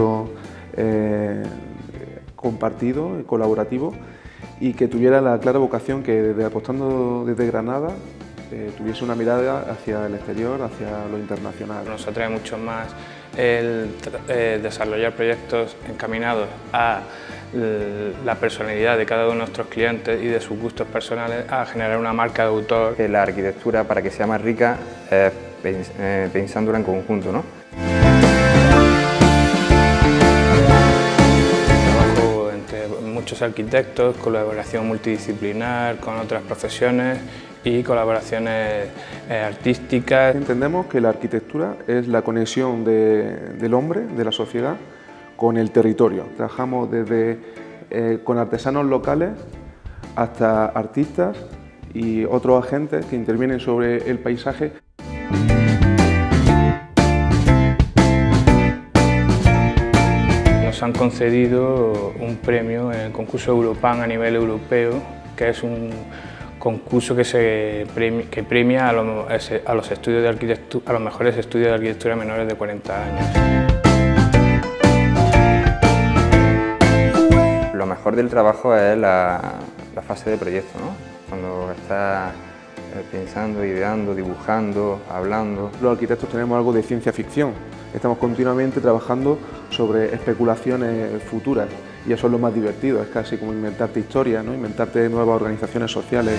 estudio eh, compartido, colaborativo y que tuviera la clara vocación que desde apostando desde Granada eh, tuviese una mirada hacia el exterior, hacia lo internacional. Nos atrae mucho más el eh, desarrollar proyectos encaminados a la personalidad de cada uno de nuestros clientes y de sus gustos personales a generar una marca de autor. La arquitectura para que sea más rica es eh, pensándola en conjunto. ¿no? Arquitectos, colaboración multidisciplinar con otras profesiones y colaboraciones eh, artísticas. Entendemos que la arquitectura es la conexión del hombre, de la sociedad, con el territorio. Trabajamos desde eh, con artesanos locales hasta artistas y otros agentes que intervienen sobre el paisaje. Han concedido un premio en el concurso Europan a nivel europeo, que es un concurso que, se premia, que premia a, los, estudios de arquitectura, a los mejores estudios de arquitectura menores de 40 años. Lo mejor del trabajo es la, fase de proyecto, ¿no? cuando estás pensando, ideando, dibujando, hablando. Los arquitectos tenemos algo de ciencia ficción, estamos continuamente trabajando sobre especulaciones futuras y eso es lo más divertido, es casi como inventarte historias, ¿no? inventarte nuevas organizaciones sociales.